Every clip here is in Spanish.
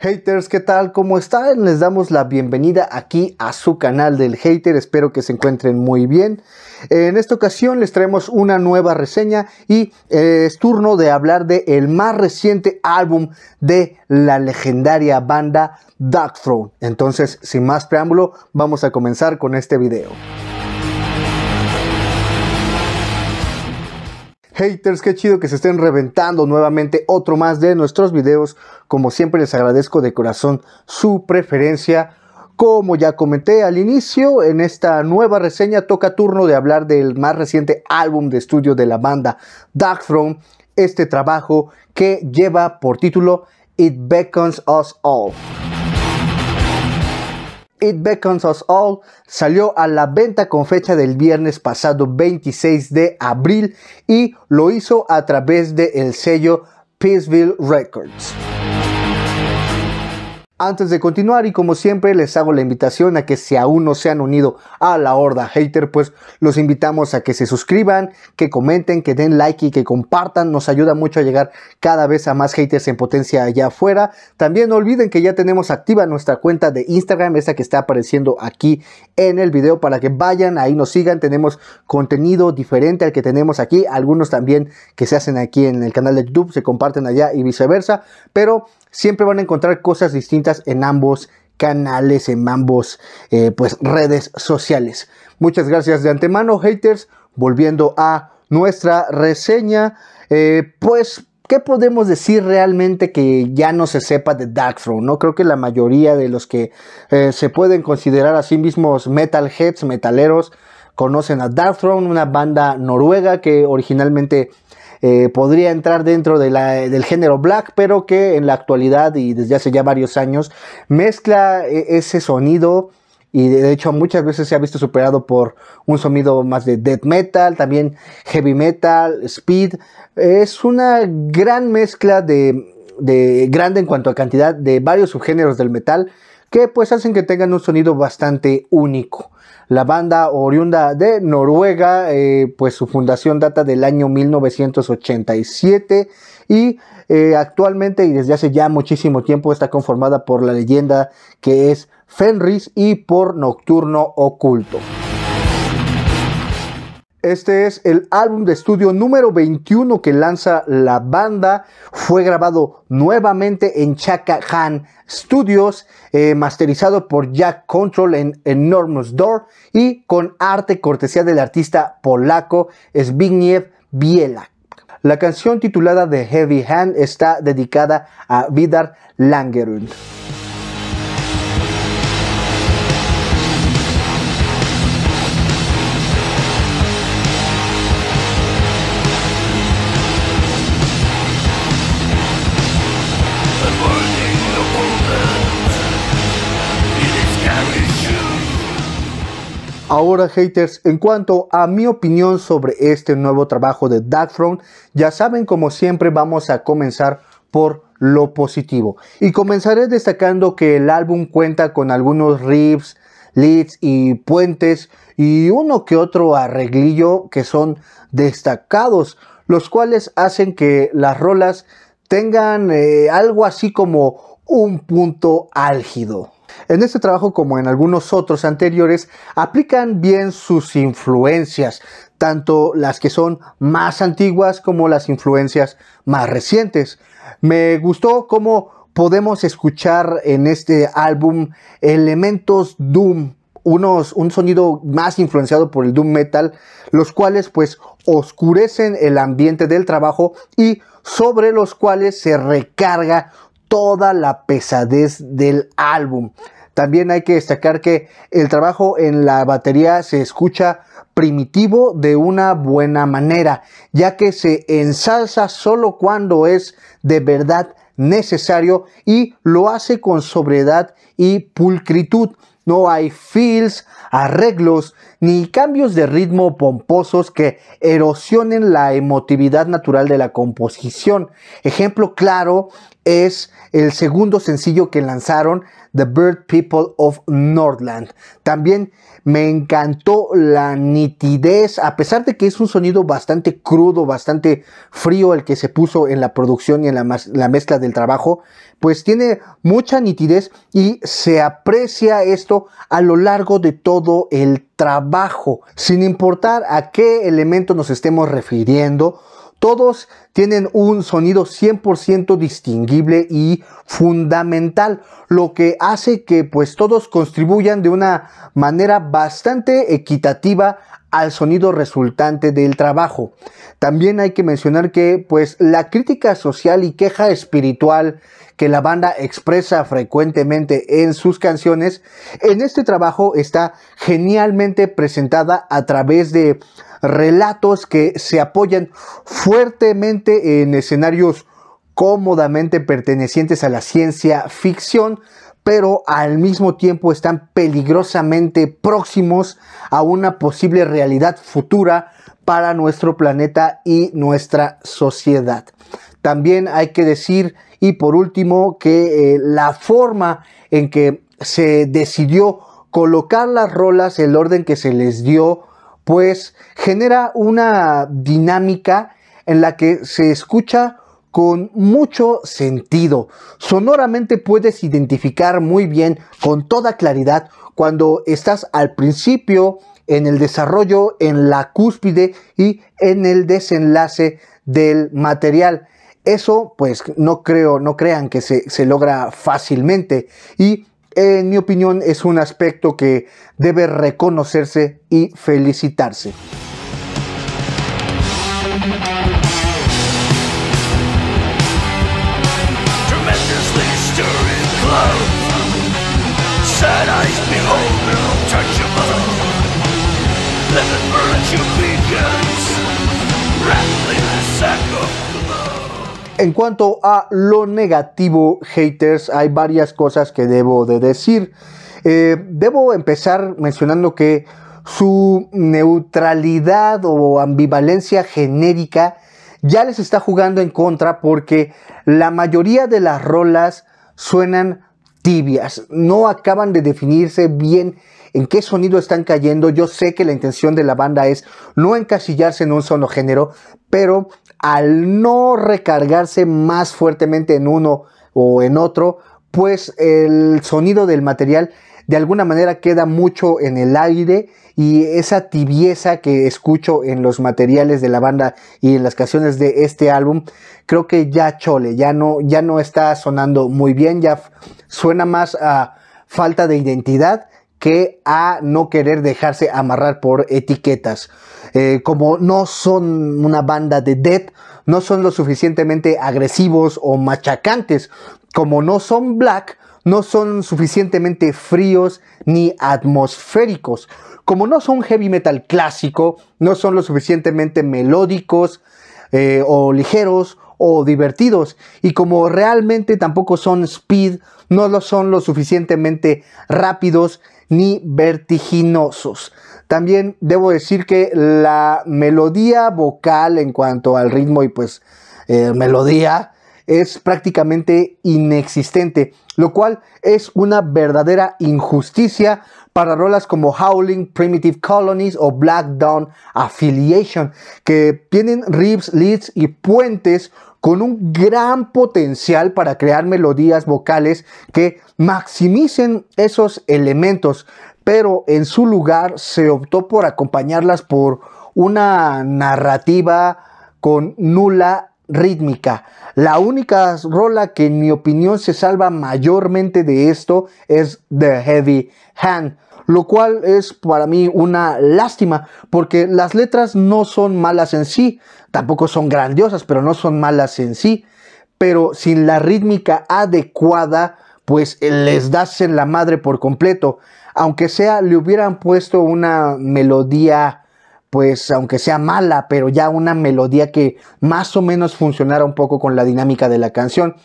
Haters, ¿qué tal? ¿Cómo están? Les damos la bienvenida aquí a su canal del hater. Espero que se encuentren muy bien. En esta ocasión les traemos una nueva reseña y eh, es turno de hablar de el más reciente álbum de la legendaria banda Dark Throne. Entonces, sin más preámbulo, vamos a comenzar con este video. Haters, qué chido que se estén reventando nuevamente otro más de nuestros videos. Como siempre les agradezco de corazón su preferencia. Como ya comenté al inicio, en esta nueva reseña toca turno de hablar del más reciente álbum de estudio de la banda Dark Throne. Este trabajo que lleva por título It Beckons Us All. It Beckons Us All salió a la venta con fecha del viernes pasado 26 de abril y lo hizo a través del el sello Peaceville Records. Antes de continuar y como siempre les hago la invitación a que si aún no se han unido a la horda hater pues los invitamos a que se suscriban, que comenten, que den like y que compartan, nos ayuda mucho a llegar cada vez a más haters en potencia allá afuera. También no olviden que ya tenemos activa nuestra cuenta de Instagram, esta que está apareciendo aquí en el video para que vayan, ahí nos sigan, tenemos contenido diferente al que tenemos aquí, algunos también que se hacen aquí en el canal de YouTube se comparten allá y viceversa, pero siempre van a encontrar cosas distintas en ambos canales, en ambos eh, pues, redes sociales. Muchas gracias de antemano, haters. Volviendo a nuestra reseña, eh, pues ¿Qué podemos decir realmente que ya no se sepa de Darkthrone? No creo que la mayoría de los que eh, se pueden considerar a sí mismos metalheads, metaleros, conocen a Darkthrone, una banda noruega que originalmente eh, podría entrar dentro del género black, pero que en la actualidad y desde hace ya varios años mezcla eh, ese sonido y de hecho muchas veces se ha visto superado por un sonido más de death metal, también heavy metal, speed. Es una gran mezcla de, de grande en cuanto a cantidad de varios subgéneros del metal que pues hacen que tengan un sonido bastante único. La banda oriunda de Noruega, eh, pues su fundación data del año 1987 y eh, actualmente y desde hace ya muchísimo tiempo está conformada por la leyenda que es Fenris y por Nocturno Oculto. Este es el álbum de estudio número 21 que lanza la banda. Fue grabado nuevamente en Chaka Han Studios, eh, masterizado por Jack Control en Enormous Door y con arte cortesía del artista polaco Zbigniew Biela. La canción titulada The Heavy Hand está dedicada a Vidar Langerund. Ahora haters, en cuanto a mi opinión sobre este nuevo trabajo de Darkthrone, ya saben como siempre vamos a comenzar por lo positivo. Y comenzaré destacando que el álbum cuenta con algunos riffs, leads y puentes y uno que otro arreglillo que son destacados, los cuales hacen que las rolas tengan eh, algo así como un punto álgido. En este trabajo, como en algunos otros anteriores, aplican bien sus influencias, tanto las que son más antiguas como las influencias más recientes. Me gustó cómo podemos escuchar en este álbum elementos Doom, unos, un sonido más influenciado por el Doom Metal, los cuales pues oscurecen el ambiente del trabajo y sobre los cuales se recarga toda la pesadez del álbum. También hay que destacar que el trabajo en la batería se escucha primitivo de una buena manera, ya que se ensalza solo cuando es de verdad necesario y lo hace con sobriedad y pulcritud. No hay fills, arreglos ni cambios de ritmo pomposos que erosionen la emotividad natural de la composición. Ejemplo claro es el segundo sencillo que lanzaron, The Bird People of Nordland. También me encantó la nitidez, a pesar de que es un sonido bastante crudo, bastante frío el que se puso en la producción y en la, la mezcla del trabajo, pues tiene mucha nitidez y se aprecia esto a lo largo de todo el trabajo, sin importar a qué elemento nos estemos refiriendo todos tienen un sonido 100% distinguible y fundamental, lo que hace que pues todos contribuyan de una manera bastante equitativa al sonido resultante del trabajo. También hay que mencionar que pues la crítica social y queja espiritual que la banda expresa frecuentemente en sus canciones, en este trabajo está genialmente presentada a través de relatos que se apoyan fuertemente en escenarios cómodamente pertenecientes a la ciencia ficción, pero al mismo tiempo están peligrosamente próximos a una posible realidad futura para nuestro planeta y nuestra sociedad. También hay que decir, y por último, que eh, la forma en que se decidió colocar las rolas, el orden que se les dio, pues genera una dinámica en la que se escucha con mucho sentido. Sonoramente puedes identificar muy bien, con toda claridad, cuando estás al principio, en el desarrollo, en la cúspide y en el desenlace del material. Eso, pues, no creo, no crean que se, se logra fácilmente. Y en mi opinión, es un aspecto que debe reconocerse y felicitarse. En cuanto a lo negativo, haters, hay varias cosas que debo de decir. Eh, debo empezar mencionando que su neutralidad o ambivalencia genérica ya les está jugando en contra porque la mayoría de las rolas suenan no acaban de definirse bien en qué sonido están cayendo. Yo sé que la intención de la banda es no encasillarse en un solo género, pero al no recargarse más fuertemente en uno o en otro, pues el sonido del material de alguna manera queda mucho en el aire y esa tibieza que escucho en los materiales de la banda y en las canciones de este álbum, creo que ya chole, ya no, ya no está sonando muy bien, ya suena más a falta de identidad que a no querer dejarse amarrar por etiquetas. Eh, como no son una banda de death, no son lo suficientemente agresivos o machacantes, como no son black, no son suficientemente fríos ni atmosféricos. Como no son heavy metal clásico, no son lo suficientemente melódicos eh, o ligeros o divertidos. Y como realmente tampoco son speed, no lo son lo suficientemente rápidos ni vertiginosos. También debo decir que la melodía vocal en cuanto al ritmo y pues eh, melodía es prácticamente inexistente, lo cual es una verdadera injusticia para rolas como Howling, Primitive Colonies o Black Dawn Affiliation, que tienen riffs, leads y puentes con un gran potencial para crear melodías vocales que maximicen esos elementos, pero en su lugar se optó por acompañarlas por una narrativa con nula rítmica. La única rola que en mi opinión se salva mayormente de esto es The Heavy Hand, lo cual es para mí una lástima porque las letras no son malas en sí, tampoco son grandiosas, pero no son malas en sí, pero sin la rítmica adecuada, pues les das en la madre por completo. Aunque sea, le hubieran puesto una melodía pues aunque sea mala, pero ya una melodía que más o menos funcionara un poco con la dinámica de la canción.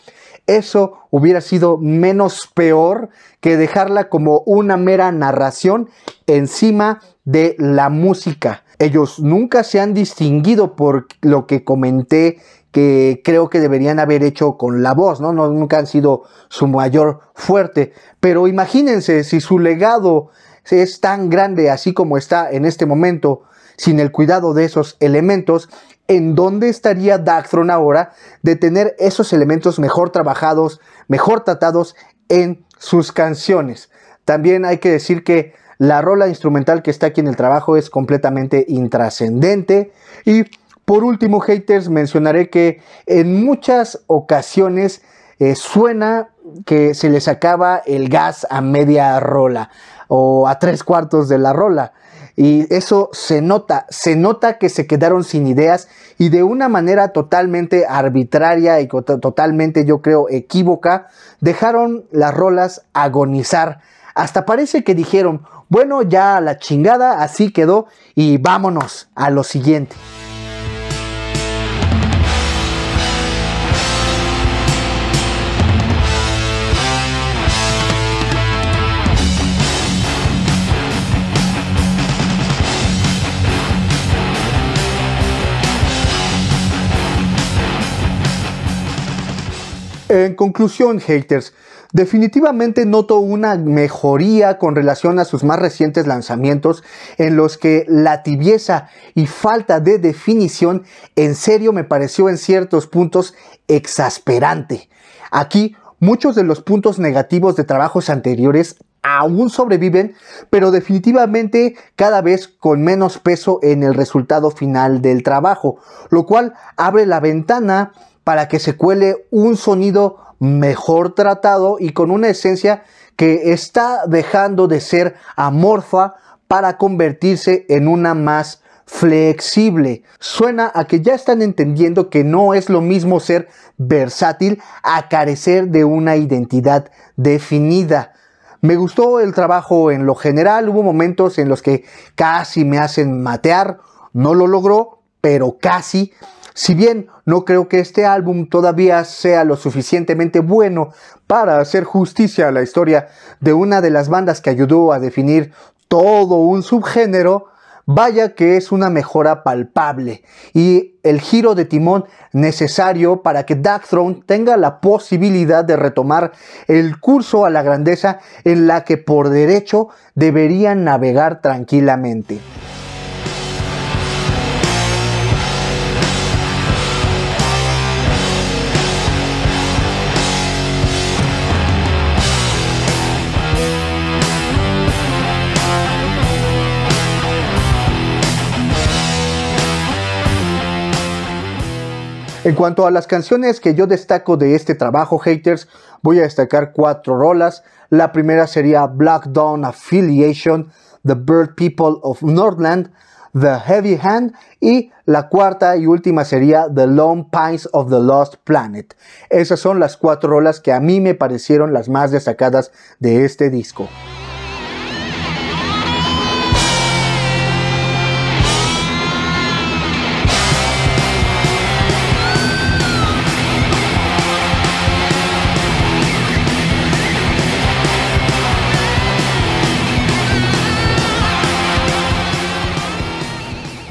Eso hubiera sido menos peor que dejarla como una mera narración encima de la música. Ellos nunca se han distinguido por lo que comenté que creo que deberían haber hecho con la voz, ¿no? nunca han sido su mayor fuerte. Pero imagínense si su legado es tan grande así como está en este momento, sin el cuidado de esos elementos, ¿en dónde estaría Darkthrone ahora de tener esos elementos mejor trabajados, mejor tratados en sus canciones? También hay que decir que la rola instrumental que está aquí en el trabajo es completamente intrascendente. Y por último, haters, mencionaré que en muchas ocasiones eh, suena que se les acaba el gas a media rola o a tres cuartos de la rola. Y eso se nota, se nota que se quedaron sin ideas y de una manera totalmente arbitraria y totalmente, yo creo, equívoca, dejaron las rolas agonizar. Hasta parece que dijeron, bueno, ya la chingada, así quedó y vámonos a lo siguiente. En conclusión, haters, definitivamente noto una mejoría con relación a sus más recientes lanzamientos en los que la tibieza y falta de definición en serio me pareció en ciertos puntos exasperante. Aquí muchos de los puntos negativos de trabajos anteriores aún sobreviven, pero definitivamente cada vez con menos peso en el resultado final del trabajo, lo cual abre la ventana para que se cuele un sonido mejor tratado y con una esencia que está dejando de ser amorfa para convertirse en una más flexible. Suena a que ya están entendiendo que no es lo mismo ser versátil a carecer de una identidad definida. Me gustó el trabajo en lo general, hubo momentos en los que casi me hacen matear, no lo logró, pero casi. Si bien no creo que este álbum todavía sea lo suficientemente bueno para hacer justicia a la historia de una de las bandas que ayudó a definir todo un subgénero, vaya que es una mejora palpable y el giro de timón necesario para que Darkthrone tenga la posibilidad de retomar el curso a la grandeza en la que por derecho deberían navegar tranquilamente. En cuanto a las canciones que yo destaco de este trabajo, haters, voy a destacar cuatro rolas. La primera sería Black Dawn Affiliation, The Bird People of Northland, The Heavy Hand y la cuarta y última sería The Lone Pines of the Lost Planet. Esas son las cuatro rolas que a mí me parecieron las más destacadas de este disco.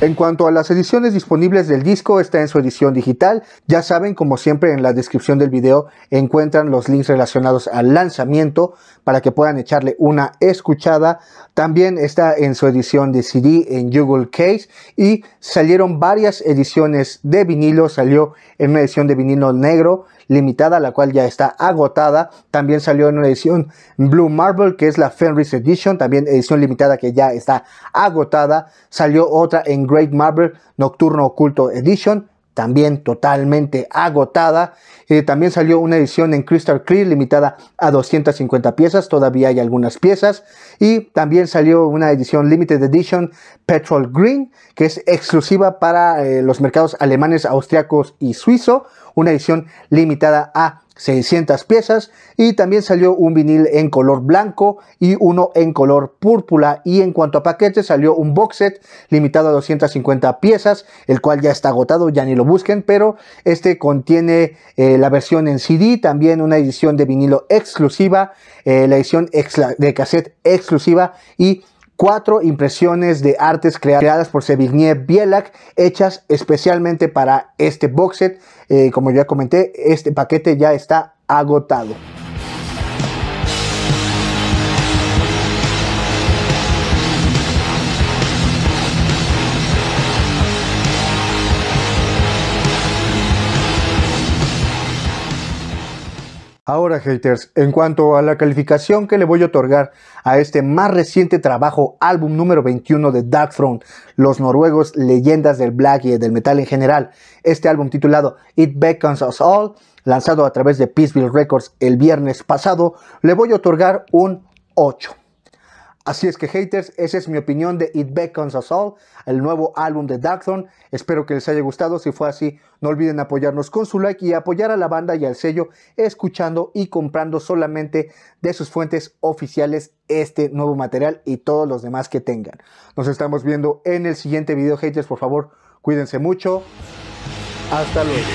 En cuanto a las ediciones disponibles del disco, está en su edición digital. Ya saben, como siempre en la descripción del video encuentran los links relacionados al lanzamiento para que puedan echarle una escuchada. También está en su edición de CD en Google Case y salieron varias ediciones de vinilo. Salió en una edición de vinilo negro limitada, la cual ya está agotada. También salió en una edición Blue Marble, que es la Fenris Edition, también edición limitada que ya está agotada. Salió otra en Great Marble Nocturno Oculto Edition, también totalmente agotada. Eh, también salió una edición en Crystal Clear limitada a 250 piezas, todavía hay algunas piezas. Y también salió una edición Limited Edition Petrol Green, que es exclusiva para eh, los mercados alemanes, austriacos y suizo. Una edición limitada a 600 piezas y también salió un vinil en color blanco y uno en color púrpura. Y en cuanto a paquetes salió un box set limitado a 250 piezas el cual ya está agotado ya ni lo busquen pero este contiene eh, la versión en CD también una edición de vinilo exclusiva eh, la edición de cassette exclusiva y cuatro impresiones de artes creadas por Sevigny Bielak, hechas especialmente para este box set. Eh, como ya comenté, este paquete ya está agotado. Ahora, haters, en cuanto a la calificación que le voy a otorgar a este más reciente trabajo, álbum número 21 de Darkthrone, los noruegos leyendas del black y del metal en general, este álbum titulado It Beckons Us All, lanzado a través de Peaceville Records el viernes pasado, le voy a otorgar un 8. Así es que haters, esa es mi opinión de It Beckons Us All, el nuevo álbum de Darkthrone. Espero que les haya gustado. Si fue así, no olviden apoyarnos con su like y apoyar a la banda y al sello escuchando y comprando solamente de sus fuentes oficiales este nuevo material y todos los demás que tengan. Nos estamos viendo en el siguiente video, haters. Por favor, cuídense mucho. Hasta luego.